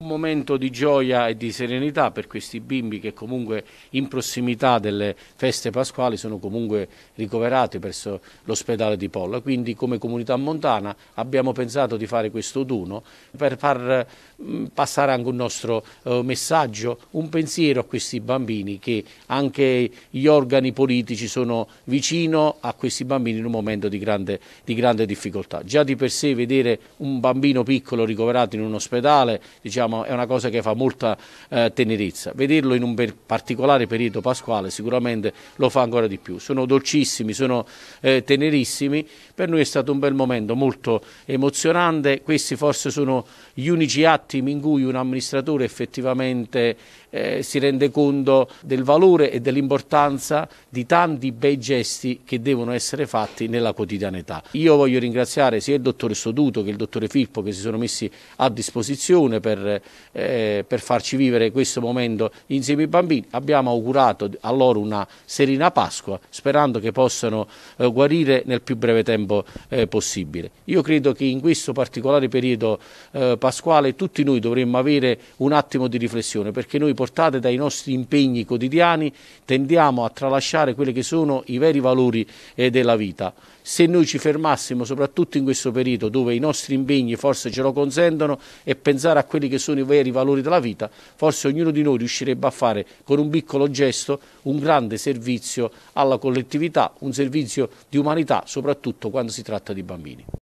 Un momento di gioia e di serenità per questi bimbi che comunque in prossimità delle feste pasquali sono comunque ricoverati presso l'ospedale di Polla. Quindi come comunità montana abbiamo pensato di fare questo autunno per far mm, passare anche un nostro eh, messaggio, un pensiero a questi bambini che anche gli organi politici sono vicino a questi bambini in un momento di grande, di grande difficoltà. Già di per sé vedere un bambino piccolo ricoverato in un ospedale diciamo, diciamo, è una cosa che fa molta eh, tenerezza. Vederlo in un particolare periodo pasquale sicuramente lo fa ancora di più. Sono dolcissimi, sono eh, tenerissimi. Per noi è stato un bel momento molto emozionante. Questi forse sono gli unici attimi in cui un amministratore effettivamente eh, si rende conto del valore e dell'importanza di tanti bei gesti che devono essere fatti nella quotidianità. Io voglio ringraziare sia il dottore Soduto che il dottore Filippo che si sono messi a disposizione per, eh, per farci vivere questo momento insieme ai bambini. Abbiamo augurato a loro una serena Pasqua sperando che possano eh, guarire nel più breve tempo eh, possibile. Io credo che in questo particolare periodo eh, pasquale tutti noi dovremmo avere un attimo di riflessione perché noi portate dai nostri impegni quotidiani, tendiamo a tralasciare quelli che sono i veri valori eh, della vita. Se noi ci fermassimo, soprattutto in questo periodo dove i nostri impegni forse ce lo consentono, e pensare a quelli che sono i veri valori della vita, forse ognuno di noi riuscirebbe a fare con un piccolo gesto un grande servizio alla collettività, un servizio di umanità, soprattutto quando si tratta di bambini.